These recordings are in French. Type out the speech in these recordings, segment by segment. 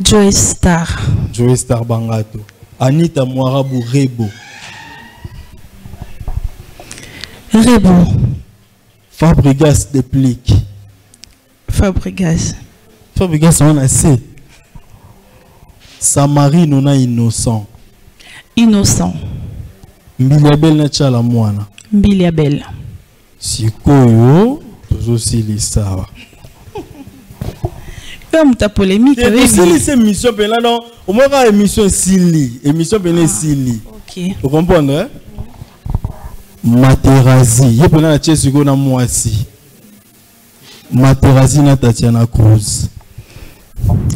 Joy Star. Joy Star Bangato. Anita Mwarabu Rebo. Rebo. Fabregas Déplique. Fabregas. Fabregas on a C. Samarine on a innocent. Innocent. Mbiliabel na chala mwana. Mbiliabel. Sikoyo tozosilisa awa. Yo muta polémique avec tosilisa émission pena non omwaka émission esili émission pena esili. Ok. Vous comprenez hein? Materazi ye pena na tie sikoyo na mwasi. Materazi na Tatiana Cruz.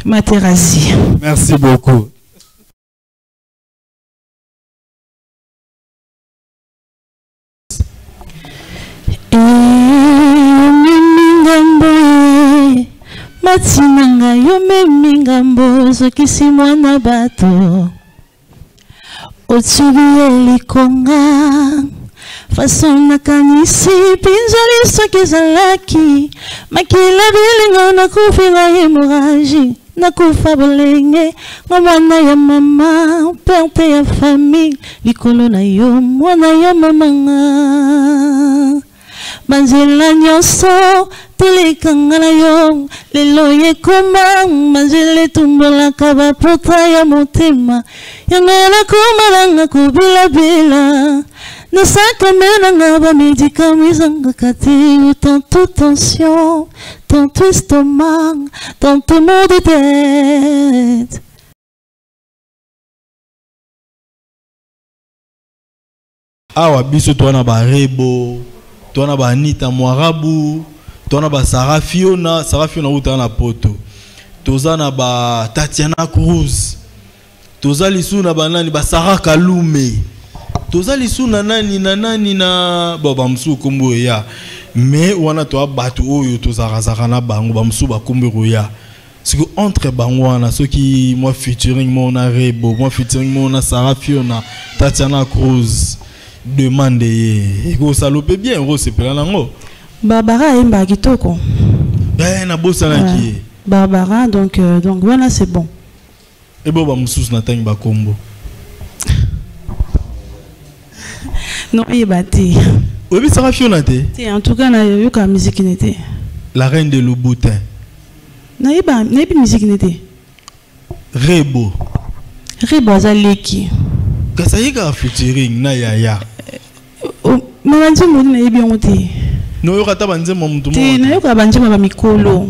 Materazzi. Merci beaucoup. Matina ngai omemi ngambo ozokisi mwana bato. Otubi elikonga faso nakanisi mpinzoli soki ezalaki. Makila bilingo nakufila hemoragie nakufa bolenge. Nga mwana ya mama perte ya famille likolo na yo mwana ya mamanga banzela nyonso tolikanga na yo lelo yekoma banzela etumbolaka bapota ya motema yango nakomalanga kobilabila nasakamelanga bamedikamo ezangaka te tantôt tension tantôt estomac tantôt mal de tête awa biso twana barebo twana baanita mwarabu twana basara fiona sara fiona utaka na poto. Toza na batatiana cruz. Toza lisu na banani basara kalume. Toza lisu na nani na nani na bo bamosusu kombo eya me wana toya bato oyo tozalakazalaka na bango bamosusu bakombo ekoya siko entre bango wana soki mwa featuring mo na rebo mwa featuring mo na sara fiona tatiana cruz demande ye. Ekosala mpe bien ekosepela nango. Barbara ayembaka kitoko. Eh, nabosanaki ye. Barbara donc euh, donc voilà c'est bon. Ebo bamosusu natangi bakombo non oyeba te oyebisaka fiona te te en tout cas nayoka miziki ne te la reine de louboutin. Nayeba nayebi miziki ne te rebo. Ribo aza leki kasi ayekaka featuring na yaya me banzembo ndi nayebi yango te noyoka ata banzembo motu te nayoka banzembo ya bamikolo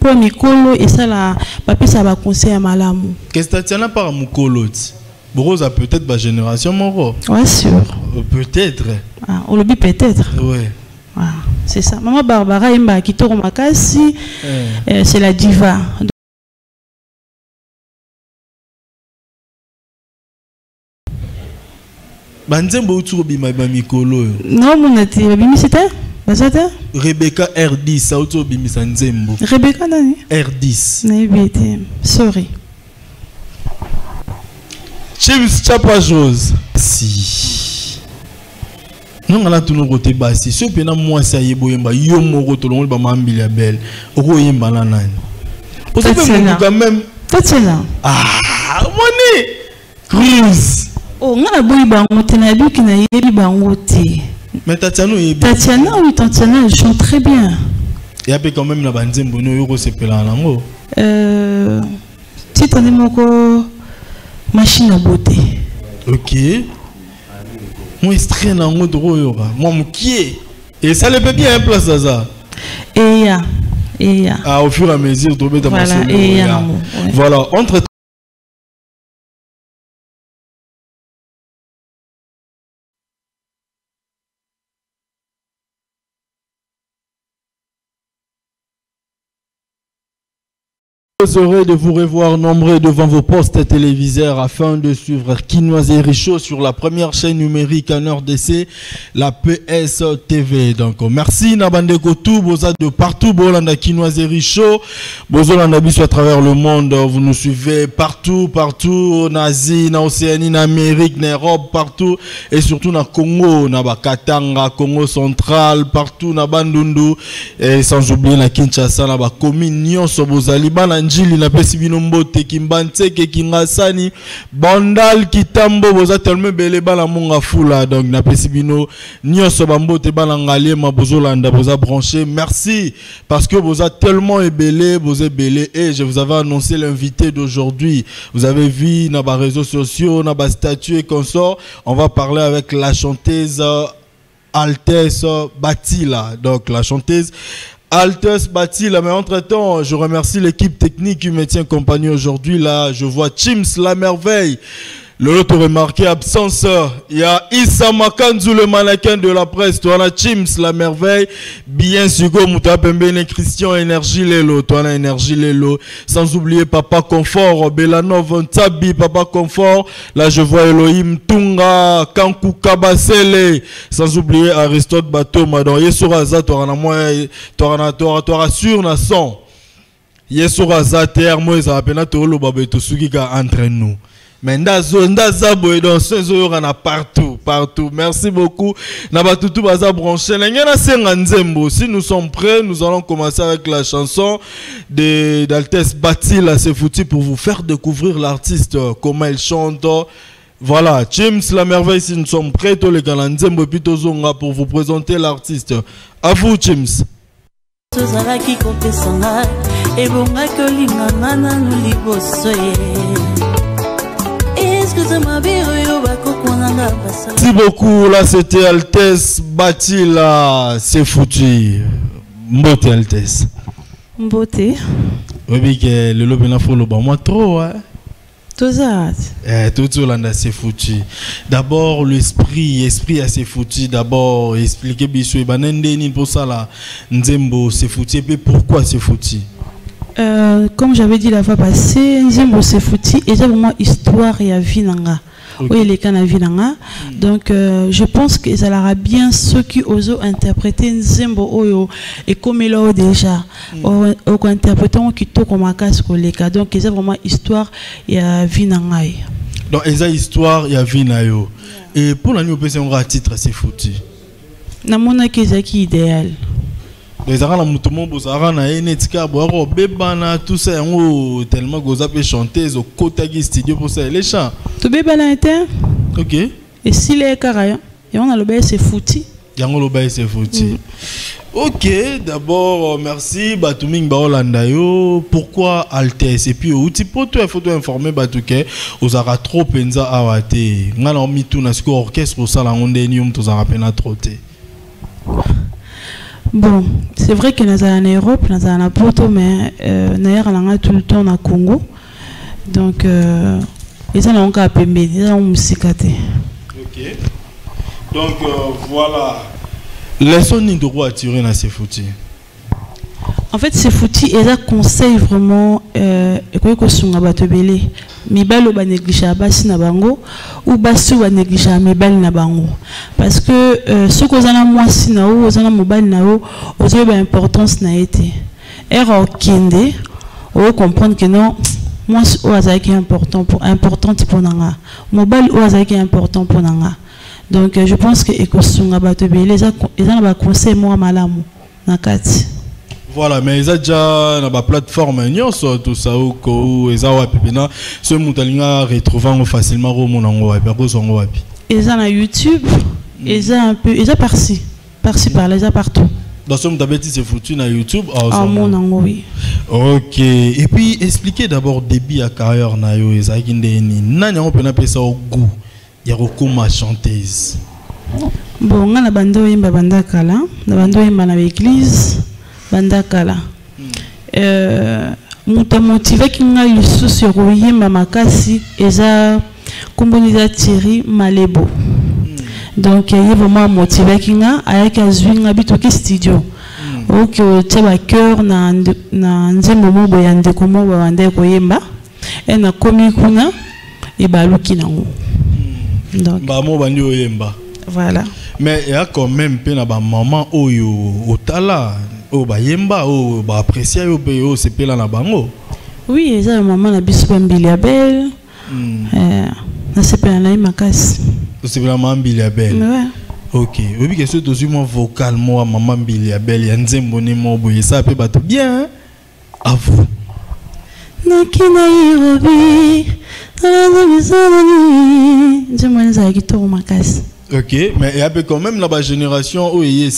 mpo mikolo. Esala bapesaka baconseil ya malamu kasi tatiana mpaka mokolo ti bokozala peut-être bagénération moko. Ouais sûr. Euh, peut-être. Ah, olobi peut-être. Ouais. Ah, c'est ça. Mama barbara ayembaka kitoko makasi. Eh. euh, c'est la diva banzembo outi kobima bamikolo oyo. Naomona te babimisi te? Baza te? Rebeka r10 auti obimisa nzembo. Rebeka nani? R10 nayebi te sorry. Chips chapa chose si. Nonga natuna kote basi. So mpe na mwasi ayeba oyemba yo moko tolongoli bamambili ya bele okoyemba na nani? Ozo mpe Tatiana. motu quand même tatiana. Ah moni cruz o nga naboyi bango te nayebi nayebi bango te. Mais tatiana oyebi. Tatiana oui tatiana elle chante très bien. Ya mpe quand même na banzembo ni oyo okosepelaka nango euh, titre nde moko machine à beauté. Ok. Mwa extrait nango tokoyoka mwa mokie esali mpe bien place aza eya eya. Ah, au fur et à mesure tobeta Voilà, masolo et ya. yango, ouais. voilà entre heureux de vous revoir nombreux devant vos postes téléviseurs afin de suivre Kinoiserie Show sur la première chaîne numérique en RDC, la PS TV. Donc, merci Nabandeko tout, boza de partout, bolanda Kinoiserie Show, bozolanda biso à travers le monde, vous nous suivez partout, partout, en Asie, en Océanie, en Amérique, en Europe, partout, et surtout na Congo, na Bakatanga, Congo central, partout na Bandundu, et sans oublier na Kinshasa, na Bakomi, nyonso bozali, bana njili napesi bino mbote kimbantseke kingasani bandal kitambo boza tellement ebele bana monga fula. Donc napesi bino nyonso bambote bana ngaliema bozolanda boza branché. Merci parce que boza tellement ebele boza ebele et je vous avais annoncé l'invité d'aujourd'hui. Vous avez vu na réseaux sociaux na bastatut et consort on va parler avec la chanteuse euh, Altesse Batila donc la chanteuse Altes Batila, mais entre-temps, je remercie l'équipe technique qui me tient compagnie aujourd'hui. Là, je vois Chims, la merveille. L'autre remarqué absence, il y a Issa Makanzu, le mannequin de la presse. Toi, on a Chims, la merveille. Bien sûr, Mouta Pembene, Christian, Énergie Lelo. Toi, on a Énergie Lelo. Sans oublier Papa Confort, Belanov, Tabi, Papa Confort. Là, je vois Elohim Tunga, Kanku Kabasele. Sans oublier Aristote Batoma. Donc, Yesuraza, toi, on a moi, toi, on a, toi, on a sur na son. Va peine à te oloba, to suki ka entre nous. Mais ndazo ndaza boye donc ezoyoka na partout partout. Merci beaucoup. Na batutu baza branché ndenge nasenga nzembo si nous sommes prêts nous allons commencer avec la chanson de d'Altesse Batila c'est foutu pour vous faire découvrir l'artiste euh, comment il chante. Voilà James la merveille si nous sommes prêts tous les gars nzembo et puis tozonga pour vous présenter l'artiste. À vous James Merci beaucoup, là c'était Altesse Batila, c'est foutu. Mbote Altesse. Mbote. Oui, que le lobby n'a pas le moi trop, hein. Tout ça. Eh, tout le c'est foutu. D'abord, l'esprit, esprit assez foutu. D'abord, expliquer bisou et banende pour ça là. Nzembo, c'est foutu. Et puis pourquoi c'est foutu? Euh, comme j'avais dit la fois passée, Nzembo c'est foutu et c'est vraiment histoire et à vie nanga. Oui, les cas vie nanga. Donc euh, je pense que ça aura bien ceux qui osent interpréter Nzembo oyo et comme il a déjà au interpréter qui to comme un casque. Donc c'est vraiment histoire et à vie nanga. Donc c'est histoire et à vie nayo. Et pour la nuit on un titre c'est foutu. Namona que c'est idéal. Ezalaka na moto mo bozalaka na ye neti kaka boyaka kobebana tout ça yango tellement koza mpe chanteuse okotaki studio mposa ele chant tobebana ye te ok. Esili ye kaka yo yango naloba ye se futi yango loba ye se futi mm. ok d'abord merci bato mingi baolanda yo. Pourquoi altes et puis outi po to il faut to informer bato ke ozalaka trop mpenza awa te ngai na omituna sikoyo orchestre osala yango ndeni yo moto ozalaka mpena trop te Bon, c'est vrai que nous sommes en Europe, nous sommes en Porto, mais euh, nous sommes tout le temps au Congo. Donc, ils sont encore à Pembe, ils sont musicaté. Ok. Donc, euh, voilà. Laissons nous droit attirer dans ces foutus. En fait, foutus, ils conseillent vraiment, euh, quoi que ce soit, mibali ba négliger basi na bango ou basi ba négliger mibali na bango parce que euh, soki oza na mwasi na yo na mobali na yo ozoyeba importance na ye te ere okende comprendre que non mwasi oyo azalaki importante mpo na nga mobali oyo important pour nga donc euh, je pense que ekosunga bato ebele eza na baconseil moko malamu na kati voilà mais eza déjà na baplateforme nyonso tosa oko eza wapi mpena soki moto alinga retrouve yango facilement komona yango wapi akozwa yango wapi. Eza na youtube eza un peu eza parci parci par là eza partout. Dans ce monde c'est foutu na YouTube ah mon yango oui. OK. Et puis expliquez d'abord début à carrière na yo ezalaki ndeni. Nani yango mpena pesa au goût ya kokoma chanteuse bon nga na bando oyemba banda kala na bando oyemba na baeglise banda kala euh, moto amotivaki ngai lisusu ya koyemba makasi eza nkomboni eza thierry malebo. Hmm. donc ye vraiment amotivaki nga ayaki azwi nga bitoki studio. Hmm. oki otia bacoeur na, na nzembo mo boye ya ndeko mo boye banda koyemba. E nakomi kuna ebaluki nango donc. Bamo bandi oyemba. Voilà. Mais eya quand même mpe na bamama oyo otala oyo bayemba oyo baaprecia yo mpe oyo osepela na bango oui eza ya mama na biso bambili ya bele hmm. eh, nasepela na ye makasi. Osepela mama mbili ya bele ok. Oyebi ke soki tozwi mwa vocal mo ya mama mbili ya bele ya nzembo ne mo boye esala mpe bato bien à vous naki nairobi nzembo makasi. Ok. Mais ya mpe quand même na bagénération oyo eye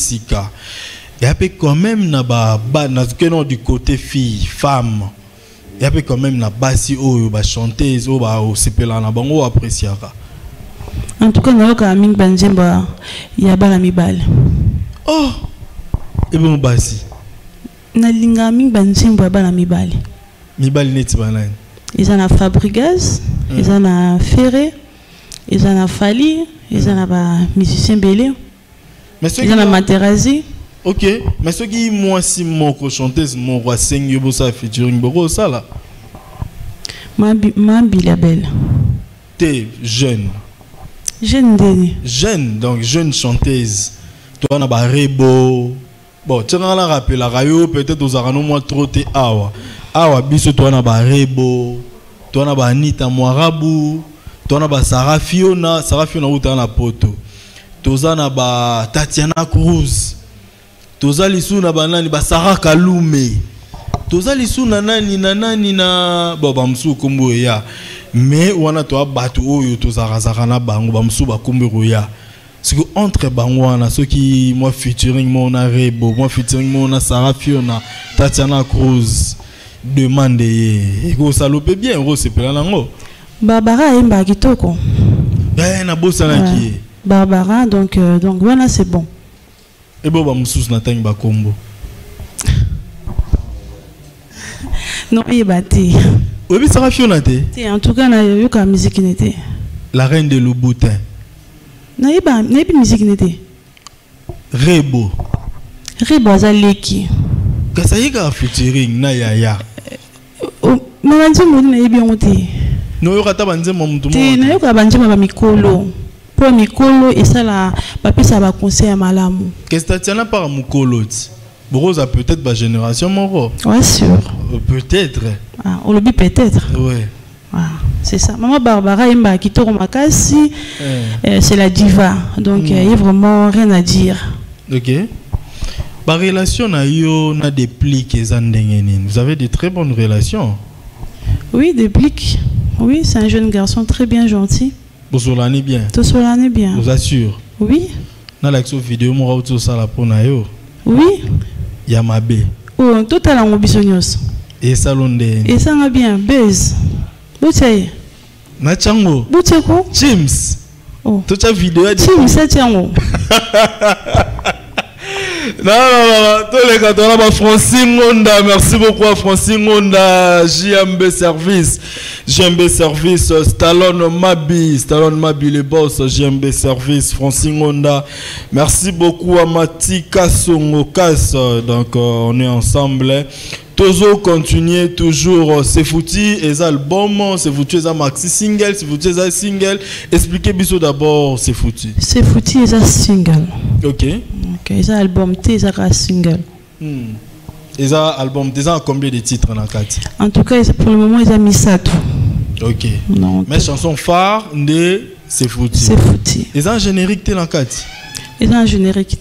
sika ya mpe quand même na baba nazokeno du côté fille femme. Ya mpe quand même na basi oyo bachanteuse oyo baosepelaka na bango oyo appréciaka en tout cas nayokaka mingi banzembo ya bana mibale. Oh! Ebongo basi nalingaka mingi banzembo ya bana mibale. Mibali neti banani eza na fabrigas eza na ferre eza na fali eza na bamusicien soki eza na materazi ok mais soki mwasi moko chanteuse moko asengi yo bosala featuring bokosala mambila bele te jeune. Jeune ndeni jeune donc jeune chanteuse. Toza na barebo bon tianga na rappelaka yo peut-être ozalaka no mwa trop te awa. Awa biso toza na barebo toza na baanita mwarabu. Toza na basara fiona. Sara fiona utaka na poto? Toza na batatiana cruz toza lisusu na banani basara kalume. Toza lisusu na nani na nani na bon bamosusu kombo eya mais wana toya bato oyo tozalakazalaka na bango bamosusu bakombo ekoya soki entre bango wana soki mwa featuring mo na rebo mwa featuring mo na sara fiona tatiana cruz demande ye. Ekosala bien ekosepela nango barbara ayembaka kitoko. Eh, nabosanaki ye barbara donc euh, donc wana c'est bon ebo bamosusu natangi bakombo non oyeba te. Oyebisaka fiona te? Te en tout cas nayokaka musiki ne te. La reine de louboutin. Nayeba nayebi musiki ne te. Rebo. Ribo aza leki. Kasi ayekaka featuring na yaya. Me banzembo ndi nayebi yango te. Noyoka ata banzembo ya motu te nayokaka banzembo ya bamikolo mpo mikolo esala bapesaka baconseil ya malamu. Kasi tatiana mpaka mokolo ti bokoza peut-être bagénération moko ouais sûr. Euh, peut-être. Ah, olobi peut-être. Ouais. Ah, c'est ça. Mama barbara ayembaka kitoko makasi Eh, euh, c'est la diva. Donc il y a vraiment rien à dire. Ok. Barelation na yo na deplik eza ndenge nini? Vous avez de très bonnes relations. Oui déplique oui c'est un jeune garçon très bien gentil bosolani bien. Tosolani bien. Vous assure. Oui. Nalakisi yo video moko auti osala mpo na yo? Oui. Ya mabe oh, totala yango biso nyonso. Esalo ndenge esanga bien. Base botya ye na tiango botya ko chims oh. totya video ya misati Non, non, non, toleka tona ba Francine Ngonda, merci beaucoup à Francine Ngonda, JMB Service, JMB Service, Stallone Mabi, Stallone Mabi le boss, JMB Service, Francine Ngonda, merci beaucoup à Mati Kassongo Kass, donc euh, on est ensemble. Toujours continuer, toujours, c'est foutu, les albums, c'est foutu, les maxi single, c'est foutu, les single. Expliquez biso d'abord, c'est foutu. c'est fouti eza single Ok. Ok eza album te eza kaka single. Hmm. eza album déjà combien de titres na kati en tout cas pour le moment eza misato ok. Donc mais chanson phare nde c'est foutu. c'est fouti eza générique te na kati eza un générique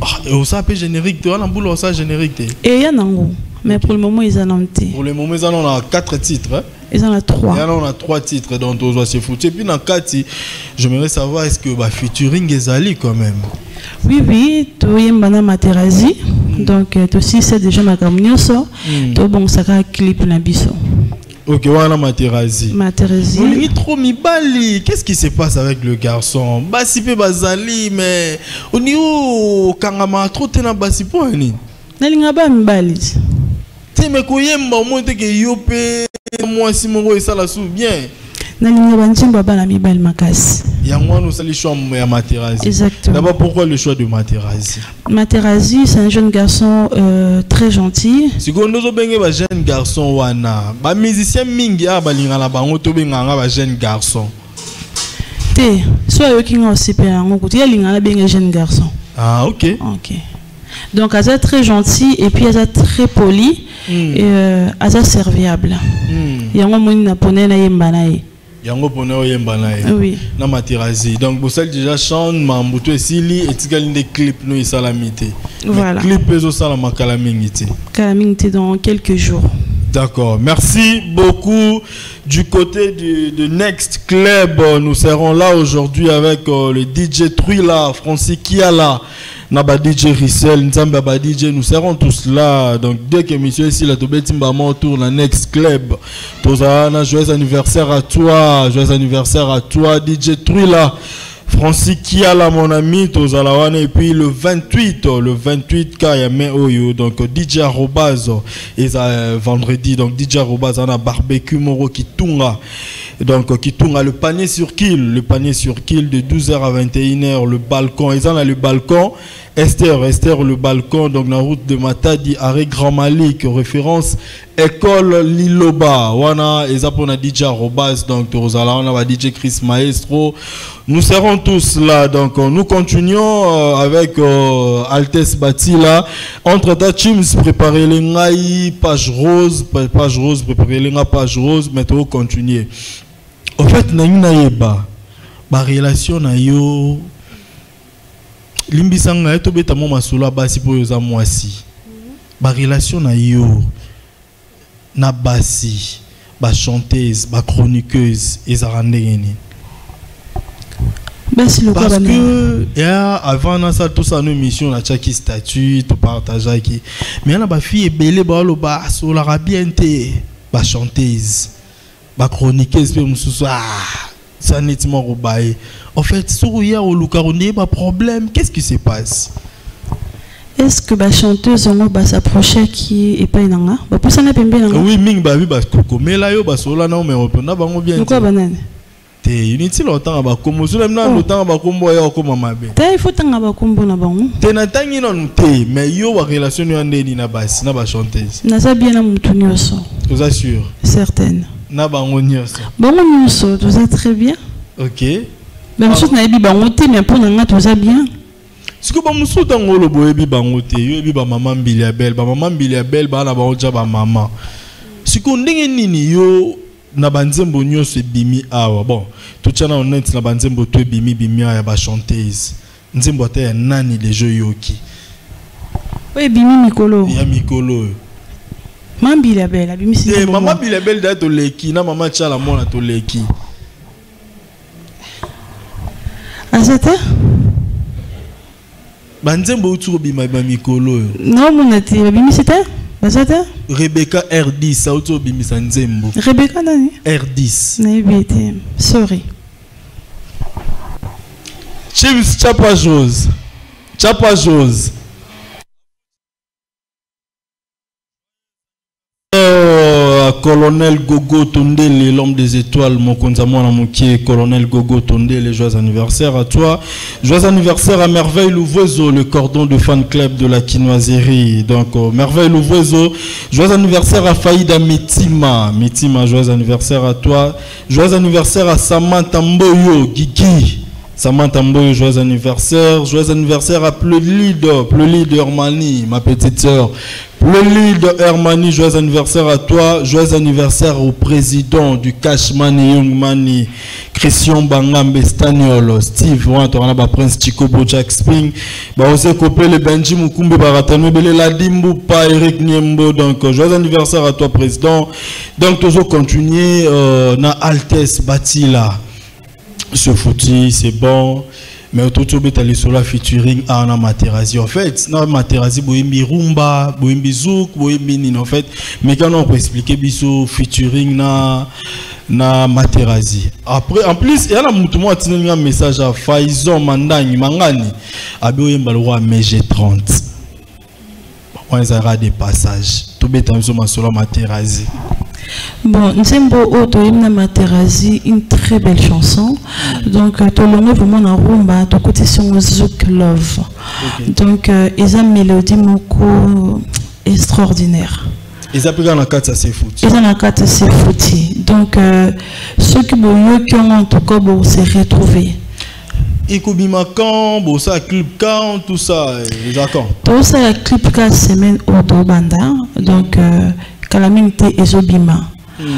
ah, osala mpe générique te wana mbula osala générique te eya nango mais pour le moment eza nano te pour le moment eza nano na 4 titres hein? eza na eza 3 nano na 3 titres donc tozwa c'est foutu. Et puis na kati j'aimerais savoir est-ce que bafeaturing ezali quand même? Oui oui toyemba na materazi donc euh, tosisa déjà makambo nyonso Hmm. tobongisaka clip na biso. Ok wana materazi materazi olingi trop mibali. Qu'est-ce qui se passe avec le garçon? Basi mpe bazali mais olingi okangama trop te na basi mpo ya nini nalinga ba mibali. Te me koyemba omoi teke yo mpe mwasi moko esala su bien nalinga banzembo ya bana mibali makasi. Yango wana osali choix ya materazi d'abord pourquoi le choix de materazi materazi c'est un jeune garçon euh, très gentil. Sikoyo nde ozobenge bajeune garçon wana. Bamusicien mingi awa balingaka na bango tobengaka bajeune garçon. Te so ayoki nga osepela yango kuti yalinga nabenge jeune garçon. Ah ok. Ok. Donc aza très gentil et puis aza très poli Hmm. et euh, aza serviable. Hmm. yango moni na pone nayemba na ye yango mpona oyemba na ye. Oui. Na materazi donc bosali déjà chant mambo to esili etikali nde clip no esalami te. Voilà. clip ezosala makala mingi te. Kala mingi te dans quelques jours D'accord. Merci beaucoup. Du côté de Next Club, euh, nous serons là aujourd'hui avec euh, le DJ Truila, Francis Kiala, Naba DJ Rissel, Nzamba ba DJ. Nous serons tous là. Donc, dès que monsieur ici, la Tobé Timbama autour, la Next Club. Tozana, joyeux anniversaire à toi. Joyeux anniversaire à toi, DJ Truila. Francis Kiala, mon ami, Tozalawane, et puis le 28, le 28 Kayame Oyo, donc DJ Arrobaz, et ça, vendredi, donc DJ Arrobaz, on a barbecue Moro Kitunga, donc Kitunga, le panier sur kill, le panier sur kill de 12h à 21h, le balcon, ils ont le balcon, Esther, Esther, le balcon, donc la route de Matadi, arrêt Grand Malik, référence école Liloba, wana, et ça pour DJ Arrobaz, donc Tozala, on a DJ Chris Maestro, nous serons tous là, donc euh, nous continuons euh, avec euh, Batila. Entre ta Chims, préparez les ngai, page rose, pa- page rose, préparez les ngai, page rose, mais tu continuer. En fait, na yuna yeba, ba relation na yo, limbisanga yo tobeta mo masolo basi mpo oyo oza mwasi. Ba relation na yo, na basi, ba chanteuse, ba chroniqueuse, ezalaka ndenge? Basi lokola Parce que yeah, avant na ça tout ça nos émission na chaki statut to partager qui mais na ba fille belé ba lo ba so la bien te ba chanteuse ba chroniqueuse pe mususu ah ça nettement robaye en fait sur hier au luka on ba problème. Qu'est-ce qui se passe? Est-ce que yango basaprochaki epai na nga bapusana pembe na nga oui ming ba bi ba kokomela yo ba sola na mais on bango bien lokola te banani te. Unity lotanga ba komo so na Oh. lotanga ba kombo ya okoma mabe te il faut tanga bakombo na bango te natangi nanu te mais yo ba relation yo ndeni na basi na naza bien na motu nyonso toza sûr? Certaine. Na bango nyonso bango nyonso toza très bien. Ok. Bamosusu nayebi bango te mais mpo na nga toza bien. Siko bamosusu ntango oloba oyebi bango te yo oyebi bamama mbili ya bele bamama mbili ya bele baa na bango tya bamama siko ndenge nini yo na banzembo nyonso ebimi awa. Bon totya na honnête na banzembo to ebimi bimi awa ya bachanteuse nzembo ata ya nani deja oyoki oyo ebimi mikolo ya mikolo oyo. Mama moko. mbili ya bele da toleki na mama tyala mona toleki. Aza te? Banzembo outi kobima bamikolo oyo. Naomona te babimisi te baza te rebeka r10 auti obimisa nzembo. Rebeka nani? R10 nayebi te sorry. Chips chapa Jose. Chapa Jose. Euh, Colonel Gogo Tondele, l'homme des étoiles, mon mokié, Colonel Gogo Tondele, joyeux anniversaire à toi. Joyeux anniversaire à Merveille Louvoiseau, le cordon de fan club de la quinoiserie. Donc, euh, Merveille Louvoiseau, joyeux anniversaire à Faïda Mitima. Mitima, joyeux anniversaire à toi. Joyeux anniversaire à Samantha Mboyo, Gigi. Samantha Mboyo, joyeux anniversaire. Joyeux anniversaire à Pleulide, Pleulide Hermani, ma petite sœur. Pleulide Hermani, joyeux anniversaire à toi. Joyeux anniversaire au président du Cash Money Young Money, Christian Bangambe Staniol, Steve, on a ba Prince Chikobo Jack Spring, ba Ose Kopele Benji Mukumbe Baratano Bele Ladimbu Pa Eric Niembo. Donc, euh, joyeux anniversaire à toi, président. Donc, toujours continuer euh, na Altesse Batila ce foutu, c'est bon. Mais de les sola featuring à na Materazzi. En fait, na Materazzi, boyembi rumba, boyembi zouk, boyembi nini. En fait, mais quand on peut expliquer biso featuring na na Materazzi. Après, en plus, il y a un moutoumou a tenu un message à Faison Mandani, Mangani. Abi oyemba le roi MG30. On aura des passages. Tout bêta biso masola Materazzi. Bon, Nzembo Oto Imna Materazi, une très belle chanson. Donc, euh, Tolongo vraiment na rumba, to côté son Zouk Love. Donc, euh, ils ont une mélodie moko extraordinaire. Ils appellent dans la carte ça c'est foutu. Ils ont la carte c'est foutu. Donc, euh, ceux qui ont qui ont en tout cas se retrouver. ekobima quand bosa clip quand tout ça eza quand Tout ça, la clip 4 semaines au Banda. Donc, euh, Calamité et Zobima.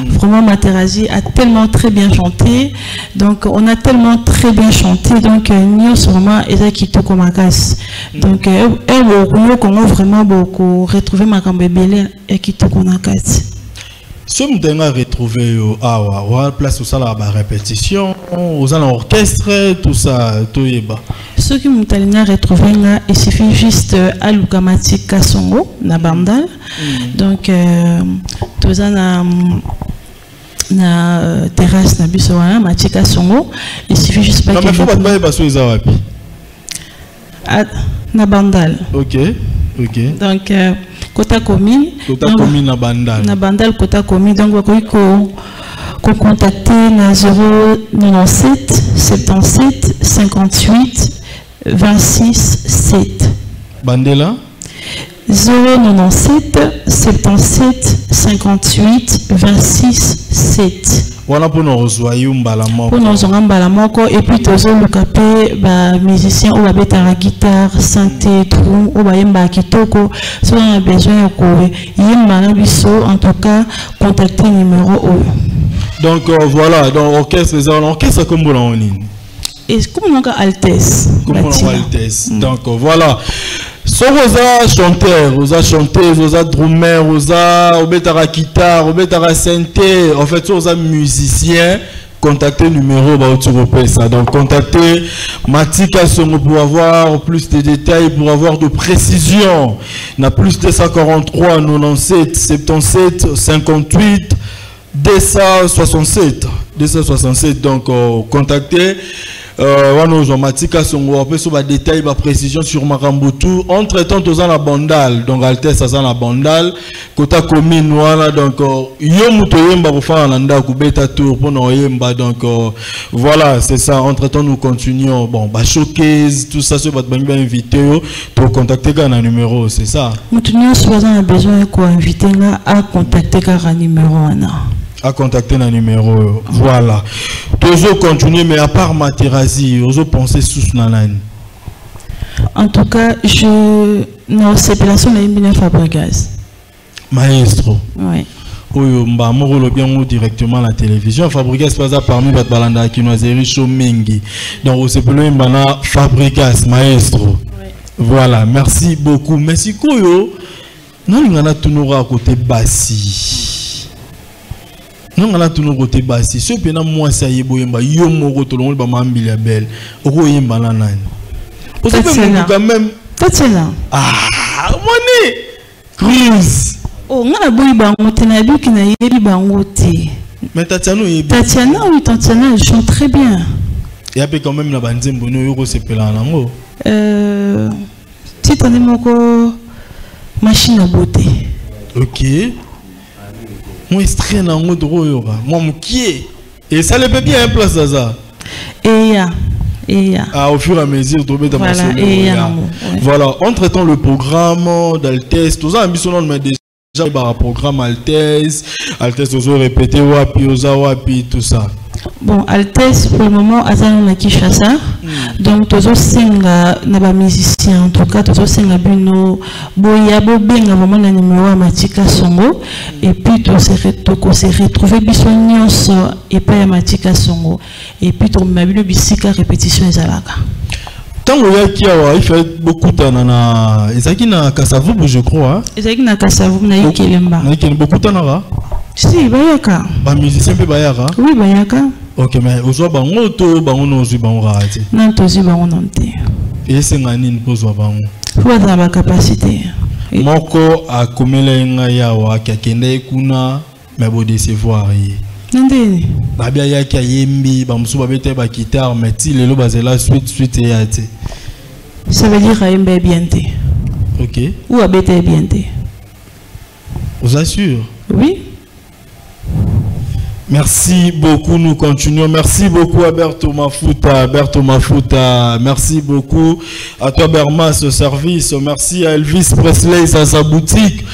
Vraiment, Materazi a tellement très bien chanté. Donc, on a tellement très bien chanté. Donc, euh, Nios, vraiment, Eza Kitoko Makas. Donc, euh, elle, au Congo, vraiment beaucoup retrouver ma Belé et Kitoko Moto alinga retrouve yo awa oa place osala barépétition oza na orchestre tout ça toyeba soki moto alingi retrouve nga il suffit juste euh, aluka matika songo na bandal. Donc euh, toza na na euh, terrasse na biso wana songo il suffit juste non mais fo bato bayeba so eza wapi. Na bandal. Ok ok. Donc euh, kota commune kota komi na bandal. na bandal kota commune donc bakoki ko kocontacte na 097 77 58 26 7 bandela? 097 77 58 26 7 wana mpona kozwa yo mbala moko? Mpona ozonga mbala moko epuis tozoluka mpe bamusicien oyo babetaka guitare sante tru oyo bayembaka kitoko. Soki na besoin ya koyemba na biso en tout cas contacte numéro oyo. Donc euh, voilà donc orchestre eza wana orchestre kombo nango nini ekomonaka altesse kombo nango altesse. Donc euh, voilà soki oza chanteur oza chanteuse oza drummer oza obetaka guitare obetaka synthé. En fait soki oza musicien. Contactez numéro bauti kopesa. Donc contactez Matika Songo pour avoir plus de détails pour avoir de précisions na plus 243 97 77 58 267 267 donc euh, contactez euh, wana ozwa matika songo apesa badétail baprécision sur makambo tout entre temps toza na bandal. Donc altesse aza na bandal. Kota commune wana donc euh, yo moto oyemba kofanda na ndako tour mpona oyemba. Donc euh, voilà c'est ça. Entre temps nous continuons. Bon bashowcase tout ça soki bato bangi bainvite yo tocontacte kaka na numéro c'est ça. Moto nyonso baza na besoin ya koinvite nga acontacte kaka numéro wana à contacter na numéro voilà. Tozo continuer mais à part materazi ozo penser sous na nani en tout cas je naosepelation nayembi na fabrigas maestro. Ouais. oyo mba moko olobi yango directement na télévision. Fabrigas mpe aza parmi bato balandaka kinoiserie show mingi donc osepeli oyemba na fabrigas maestro. Voilà merci beaucoup. Mais sikoyo nalinga natunaka kote basi nanga natuna kote basi so mpe na mwasi ayeba oyemba yo moko tolongoli bamambili ya bele okoyemba na nani oza mpe Tatiana. motu quand même tatiana. Ah crise o nga naboyi bango te nayebi nayebi bango te mais tatiana oyebi tatiana elle chante très bien. Ya mpe quand même na banzembo ni oyo okosepelaka nango euh, titre nde moko machine à beauté. Ok mo extrait nango tokoyoka mwa mokie esali mpe bien place aza eya eya Ah, au fur et à mesure, tobeta Voilà, masolo, et ya. Voilà, entre temps, le programme d'Altesse, tout ça, ambition, on met déjà par programme Altesse, Altesse, ozo répéter wapi, oza wapi, tout ça. Bon altesse pour le moment aza na kinshasa. Donc tozosenga na bamusicien en tout cas tozosenga bino. Boya bobenga vraiment na numéro ya matika songo. Et puis tokose retrouve biso nyonso epai ya matika songo. Et puis tomema bino bisika répétition ezalaka. Tango yaki awa, il fait beaucoup de na ezaki na Kasavubu, je crois. ezalaki na kasavu na ye kelemba Na na si bayaka. Ba musicien pe bayaka? oui bayaka. OK, mais ozwa bango to bango no ozwi bango rati. nani tozwi bango nano te. Esenga nini pozwa bango? po baza na bacapacité Moko akomela ngai awa akende ye kuna mais bo décevoir ye. na ndeni babi ayaki ayembi bamosusu babeta ye bakitare mais ti lelo bazela suite suite eya te. Ça veut dire ayemba ye bien te. Ok. Ou abeta ye bien te. Oza sûr? Oui Merci beaucoup, nous continuons. Merci beaucoup à Berto Mafuta, Berto Mafuta. Merci beaucoup à toi Berma, ce service. Merci à Elvis Presley, à sa boutique.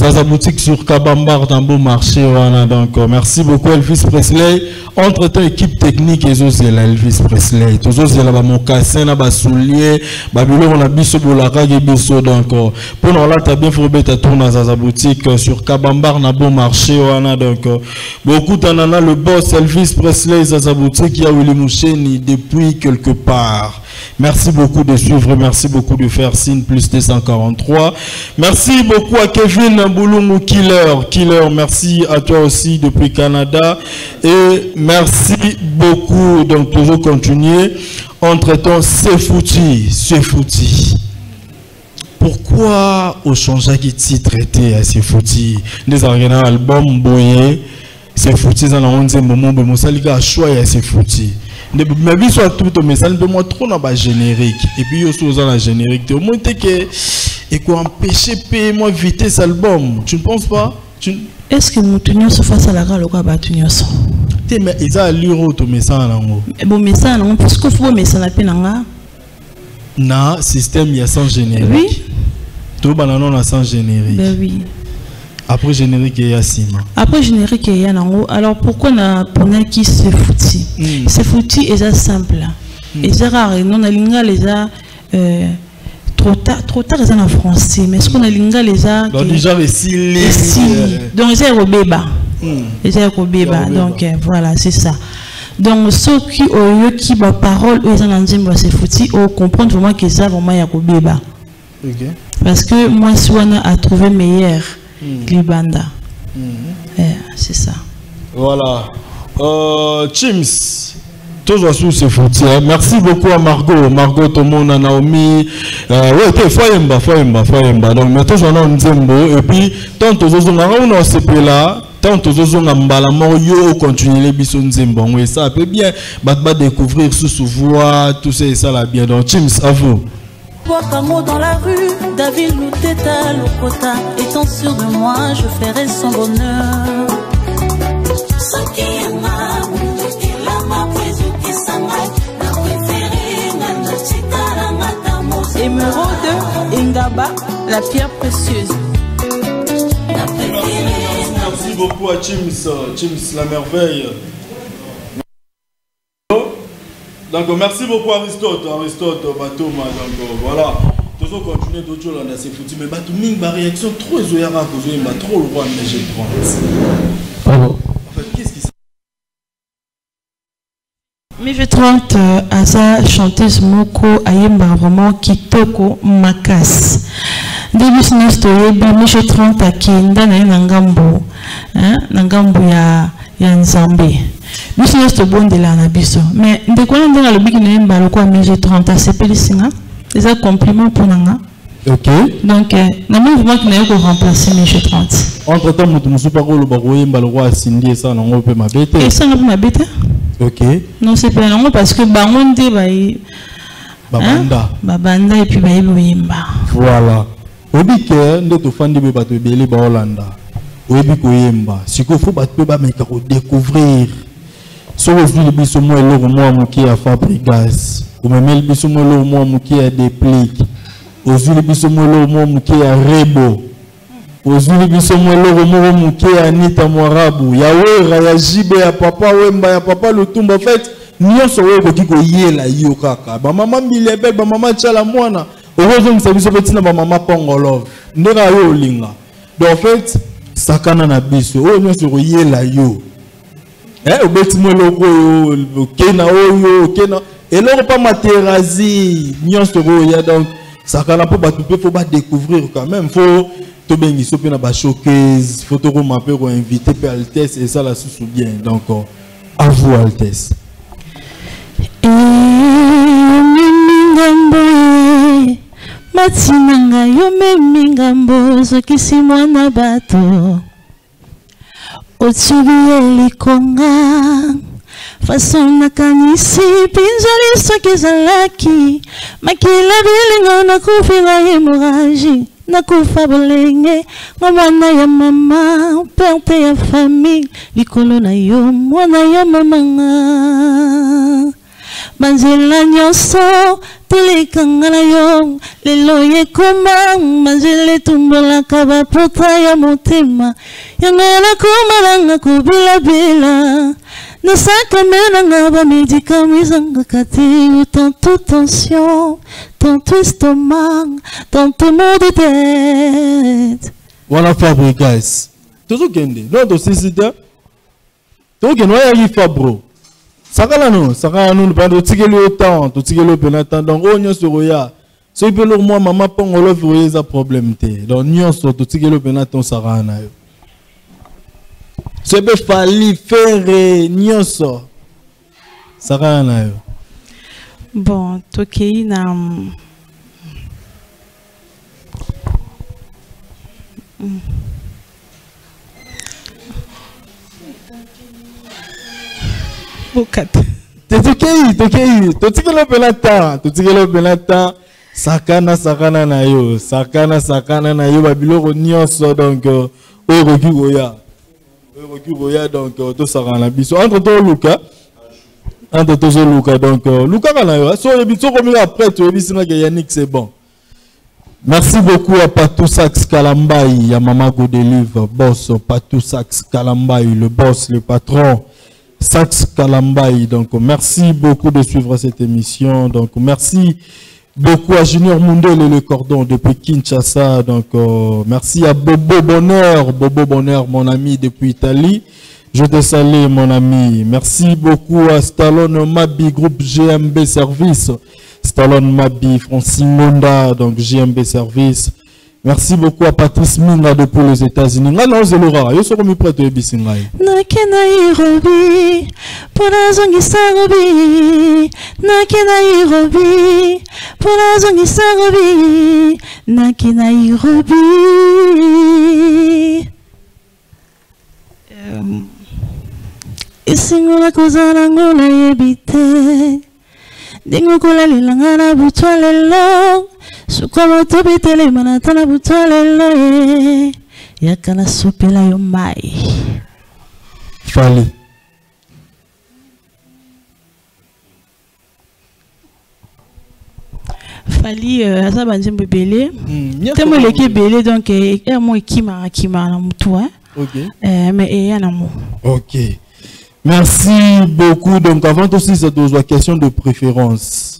À sa boutique sur Kabambar, dans beau marché. Voilà, donc, euh, merci beaucoup Elvis Presley. Entre-temps, équipe technique, et Elvis Presley. Tous aussi là, mon cassin, bas soulier, babilo, on a bolaka, biso, donc, euh, pour nous, là, t'as bien fait tourner à sa boutique euh, sur Kabambar, dans beau marché. Voilà, donc, beaucoup Nana, le boss Elvis Presley, Zazaboutique, Willy Moucheni, depuis quelque part. Merci beaucoup de suivre, merci beaucoup de faire signe plus 243. Merci beaucoup à Kevin Mboulou Killer. Killer, merci à toi aussi depuis Canada. Et merci beaucoup. Donc, toujours continuer. Entre-temps, c'est foutu, c'est foutu. Pourquoi au changement qui titre était assez foutu Des albums boyé, c'est foutu dans la 11e moment, mais mon saliga choix assez foutu. Mais biso ya tout message mpe mwa trop na bagénérique et puis yo so oza na générique te omoi te ke ekoempêche mpe mwa vitesse album. Tu ne penses pas? Tu... est ce que motu nyonso fa asalaka lokola bato nyonso te mais eza allure oyo tomesana nango bomesana nango parceke fo bomesana mpe na nga na système ya sans générique. Oui. tobana no na sans générique. Ben oui après générique et Yassima. Après générique et Yanango. Alors pourquoi on a pour qui c'est foutu mm. C'est foutu et c'est simple. Mm. Et c'est rare. Non, on a linga les a euh, trop tard, trop tard ils en français. Mais est-ce qu'on a linga les a Donc déjà les sili. Donc ils sont robéba. Ils sont robéba. Donc euh, voilà, c'est ça. Donc ceux qui ont eu qui ba parole ils en ont c'est foutu. On comprend vraiment que ça vraiment y a. Okay. Parce que moi, Swana a trouvé meilleur. Mm. Libanda. Mm yeah, c'est ça. Voilà. Euh, Chims, toujours sous ce foutu. Merci beaucoup à Margot. Margot, tout le monde, Naomi. Euh, ouais, ok, Foyemba, Foyemba, Foyemba. Donc, mais toujours on a un zembo. Et puis, tant que nous avons un CP là, tant que nous avons un yo, continuer les bisous nzembo. Oui, ça peut bien. Bat, bat, découvrir sous sous voix, tout ça et ça là bien. Donc, Chims, à vous. Wakango dans la rue, David Louteta Lokota Étant sûr de moi, je ferai son bonheur. Émeraude, Ingaba, la pierre précieuse. Merci beaucoup à Chims, Chims la merveille Donc merci beaucoup Aristote, Aristote Batoma. Donc voilà. Toujours continuer d'autres choses dans ces petits. Mais Batou Ming, ma réaction trop ézoyara que je m'a trop le roi mais j'ai Pardon. En fait, qu'est-ce qui s'est mais je trente euh, aza chanteuse moko ayemba vraiment kitoko makasi nde biso nyonso toyebi miche trente akenda na ye na ngambo na ngambo ya ya Nzambe. biso nyonso tobondela na biso. Mais ndeko wana ndenge alobiki na ye mbala kwa mige 30 asepelisi nga eza compliment mpo na nga. Ok. Donc ki na ye koremplace mige 30 entre temps moto mosusu mpaka oloba koyemba lokwa asindi esala nango mpe mabe te esanga mpe mabe te ok. Non sepela nango parce que bango nde baye babanda. babanda epuis bayebi koyemba. Voilà. Oyebi ke nde tofandi mpe bato ebele baolanda oyebi koyemba. Sikoyo fo bato mpe bameka kodécouvrir. Soki ozwili biso mwa eloko mwa moke ya fabrigas omemeli biso mwa eloko mwa moke ya deplike ozwili biso mwa eloko mwa moke ya rebo. Ozwili biso mwa eloko moko moke ya anita mwarabu. Ya wera ya jibe ya papa wemba ya papa lutumba. Fait nyonso oyo okoki koyela yo kaka. Bamama milebel bamama tiala mwana. Okozongisa biso mpe ntina bamama pongolove. Nde kaka yo olinga. Donc fait sakana na biso. Oyo nyonso koyela yo. Eh obeti mo eloko oyo oke na oyo oke na eloko mpa materazi nyonso koya donc. Sakana mpo bato mpe fo badécouvrir quand même. Fo tobengiso mpe na bashowcase. Fo tokoma mpe koinvite mpe altesse esala susu bien donc à vous altesse. Ngambo matina ngai omemi ngambo ozokisi mwana bato. Otubi elikonga faso nakanisi mpinzoli soki ezalaki makila bilingo nakufila hémorragie nakufa bolenge. Ngo mwana ya mama perte ya famille likolo na yo mwana ya mamanga banzela nyonso tolikanga na yo. Lelo yekoma banzela etumbolaka bapota ya motema. Yango nakomalanga kobilabila nasakame nanga bamedikama ezangaka te tantôt tension tantôt estomac tantôt mal de tête. Wana fabrigas tozokende no tosisi te tokende wayaki fa bro sakala no sakala no mpena totikeli yo temps totikeli yo mpena temps donc oyo nyonso koya soki mpe loko mwa mama mpongo olofi koya eza problème te donc nyonso totikeli yo mpena temps sakala na yo so mpe fali fere nyonso. Sakala na yo bon tokei na Mm. Bokata te tokei tokei totikeli mpena temps totikeli sakana sakana na yo sakana sakana na yo. Babiloko nyonso donc euh, oyo ekoki koya. Oyo ekoki koya donc euh, tosakana na biso. Entre toluka entre tozoluka donc euh, lukaka na yo so oyebi sokomi après toyebisingaka yannick c'est bon. Merci beaucoup à Patou Sax Kalambaï, à Mama Godelive, boss, Patou Sax Kalambaï, le boss, le patron, Sax Kalambaï. Donc, merci beaucoup de suivre cette émission. Donc, merci beaucoup à Junior Mundel et le cordon depuis Kinshasa. Donc, euh, merci à Bobo Bonheur, Bobo Bonheur, mon ami depuis Italie. Je te salue, mon ami. Merci beaucoup à Stallone Mabi, groupe GMB Service. Stallone Mabi, Francine Monda, donc GMB Service. Merci beaucoup à Patrice Minga depuis les États-Unis. Nga na ozelora, yo soko mi prête oyebisi ngai. nake nairobi mpo nazongisa robi nake nairobi mpo nazongisa robi nake nairobi. Esingola kozala ngo nayebi te. Ndenge okolalelanga na butwa lelo suka moto betelema na ta na butwa lelo ye yaka nasopela yo mai Fali. fali euh, aza banzembo ebele Mm, ntembo eleki ebele donc eya mo ekimaka kimaka na motu hein? Eh, mais eya na mo Ok. Merci beaucoup. Donc, avant aussi, c'est la question de préférence.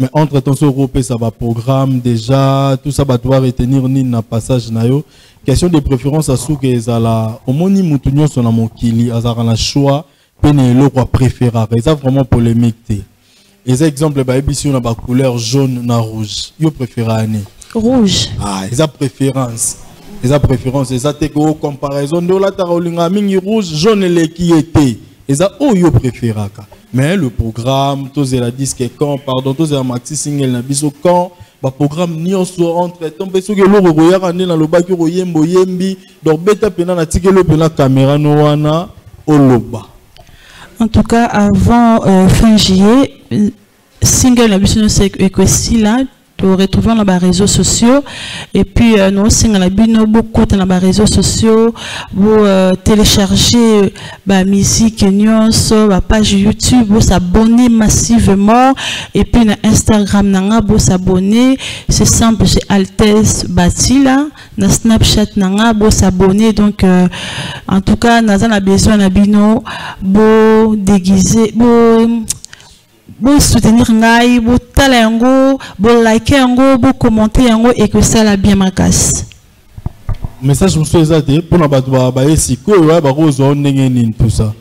Mais entre-temps, ça va programme déjà, tout ça va devoir retenir ni na passage na yo. Question de préférence à que ezala omoni mutu nyonso na mokili azala na choix pe na eloko préférer. Eza vraiment polémique te. Eza exemple ba ebisi na ba couleur jaune na rouge. Yo préférer ani. rouge Ah, eza préférence. Eza préférence, eza te ko comparaison de la tarolinga mingi rouge, jaune eleki ete. Eza oyo préféraka. Mais le programme, tous la disque quand, pardon, tous la maxi single na biso quand, ba programme nyonso entre temps oyembi donc beta pena na tikelo pena caméra no wana oloba. En tout cas avant euh, fin juillet single na biso nyonso ekosila toretrouve na baréseaux sociaux. Et puis euh, nosingana bino bokota na baréseaux sociaux. Botélécharge bamusike nyonso bapage youtube bosabone massivement. Et puis na instagram nanga bosabone c'est simple c'est altesse batila na snapchat nanga bosabone donc euh, en tout cas naza na besoin na bino. Bodéguise bo bosoutenir ngai botala yango bolike yango bokommente yango ekosala bien makasi message mosusu eza te mpona bato ba- baye sikoyo oyo bakozwa ndenge nini tout ça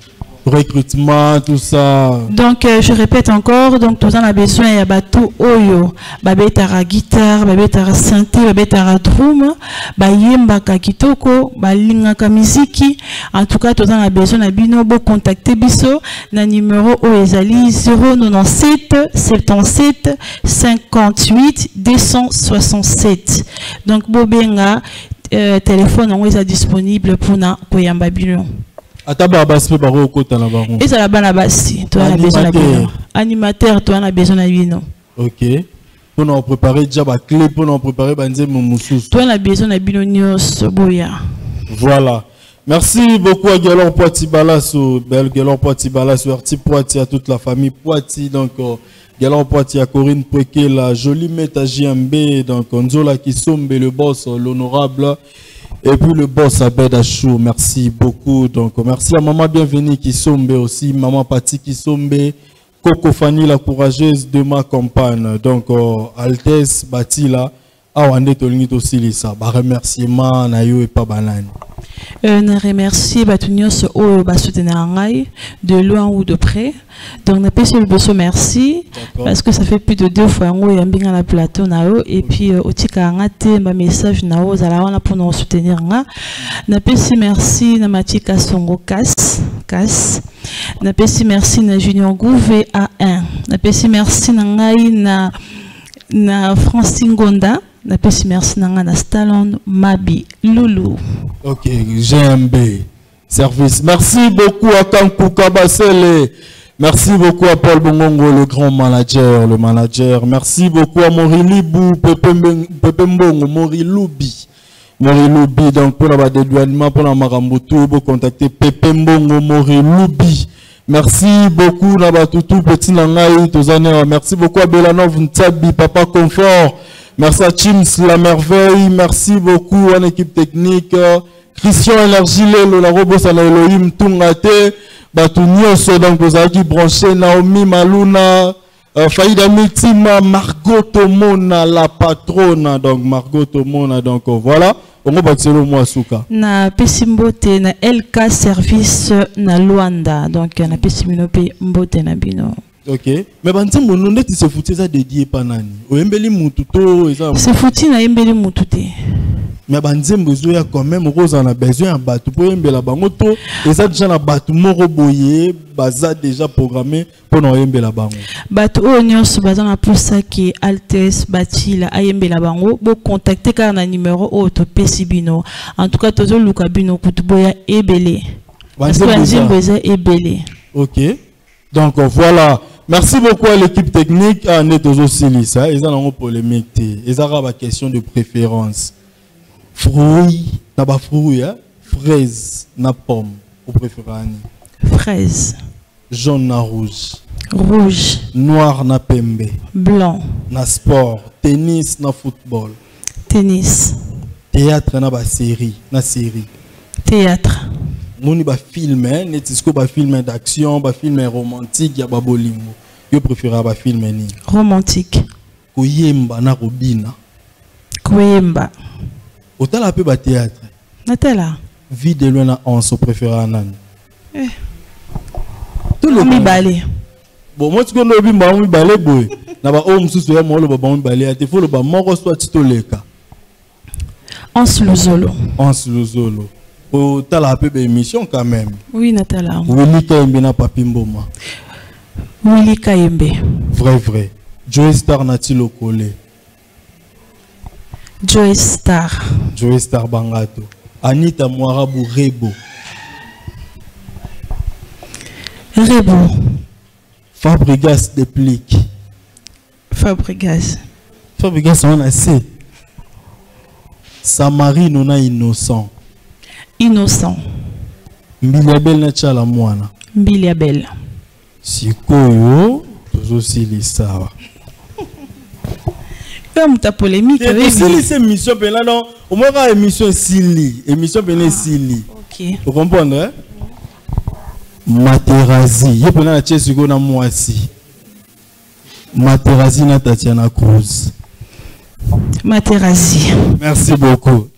recrutement tout ça. Donc euh, je répète encore donc toza na besoin ya bato oyo. Babetaka guitare babetaka synthé babetaka drum bayembaka kitoko balingaka miziki. En tout cas toza na besoin na bino bocontacte biso na numéro oyo ezali 097 77 58 267 donc bobenga euh, téléphone yango eza disponible mpona koyamba bino ata baa basi mpe bakokota na bango. Ezala bana basi toza na besoin na bino. Animateur. Toza na besoin na bino. Ok. Mpona koprépare déjà baclé mpona koprépare banzembo mosusu. Toza na besoin na bino nyonso boya. Voilà. Merci beaucoup à Galor Poiti Balasso belle Galor Poiti Balasso Arti Poiti à toute la famille Poiti. Donc euh, Galor Poiti à Corinne Poeke la jolie meta JMB donc Nzola Kisombe le boss l'honorable et puis le boss Abed Achou merci beaucoup. Donc merci à maman bienvenue Kisombe aussi maman Pati Kisombe Coco Fanny la courageuse de ma campagne. Donc euh, Altesse Batila awa nde tolingi tosilisa. Baremerciement na yo epa banani. Euh, na remercie bato nyonso oyo basoutenir ngai de loin ou de près. Donc napesi liboso merci parce que ça fait plus de deux fois yango oyambi nga na plateau na yo. Et puis euh, otikaka nga te bamessage na yo ozala wana mpona osoutenir nga. Napesi merci na matika songo kas kas. Napesi merci na junior gouve a1 napesi merci na ngai na na francine gonda napesi merci na ngai na stalon mabi lulu Ok, GMB, service. Merci beaucoup à Kankou Kabasele. Merci beaucoup à Paul Bongongo, le grand manager, le manager. Merci beaucoup à Morilibou, Pepe Mbongo, Morilubi. Morilubi, donc pour la dédouanement, pour la Marambutu, vous contactez Pepe Mbongo, Morilubi. Merci beaucoup, Nabatoutou, Petit Nangaï, Tozane. Merci beaucoup à Belanov Ntsabi, Papa Confort. Merci à Chims La Merveille. Merci beaucoup à l'équipe technique. euh, Christian Énergie Lelo, la Elohim Tungate. Batu donc branché Naomi Maluna. Euh, Faïda Mitima, Margot Tomona, la patronne. Donc Margot Tomona, donc euh, voilà. On va battre le mois Souka. na pesi mbote na lk service na luanda donc na mpe mbote na bino Ok. Mais banzembo no ndeti se foutu eza dédié pa nani? Oyembeli mutu to eza sefuti nayembeli mutu te mais banzembo ezoya quand même okozala na besoin ya bato mpo oyembela bango to eza déjà na bato moko boye baza déjà programmé mpo na oyembela bango. Bato oyo nyonso baza na pusaki altes batila ayembela bango. Bocontacte kaka na numero oyo topesi bino. En tout cas tozoluka bino kutu boya ebele parce que Banzembo eza- ebele ok. Donc euh, voilà. Merci beaucoup à l'équipe technique ah nde tozosilisa eza nango polémique te eza kaka baquestion de préférence fruit na bafruit hein? fraise na pomme opréféré ani fraise jaune na rouge. Rouge. Noir na pembe. Blanc. Na sport. Tennis na football. Tennis. Théâtre na basérie na série. Théâtre. Moni bafilme eh, neti sikoyo bafilme d'action bafilme romantique ya babolingo yo préféré bafilme nini romantique. Koyemba na kobina koyemba otala mpe bathéâtre natala vie de loin na once opréféré nani Eh. Tout le monde. mibale bon mo sikoyo olobi bango mibale boye na baoyo mosusu ya maoloba bango mibale ya te fo oloba moko so ati toleka anse luzolo once lozolo otala mpe baémission quand même. Oui natala wili kayembe na papi mboma. Wili kayembe vrai vrai. Joy star na ti lokole joy star. Joy star bangato. Anita mwarabu rebo. Rebo. Fabrigas deplique fabregas. Fabrigas wana se samarino na innocent. Innocent. Mbili ya bele na tiala mwana. Mbili ya bele sikoyo tozosilisa moto ya polémique tosilisa émission mpena don omoka émission esili émission mpena esili ok. Okomprendre materazi ye mpena na tie sikoyo na mwasi materazi na tatiana cruz materazi merci beaucoup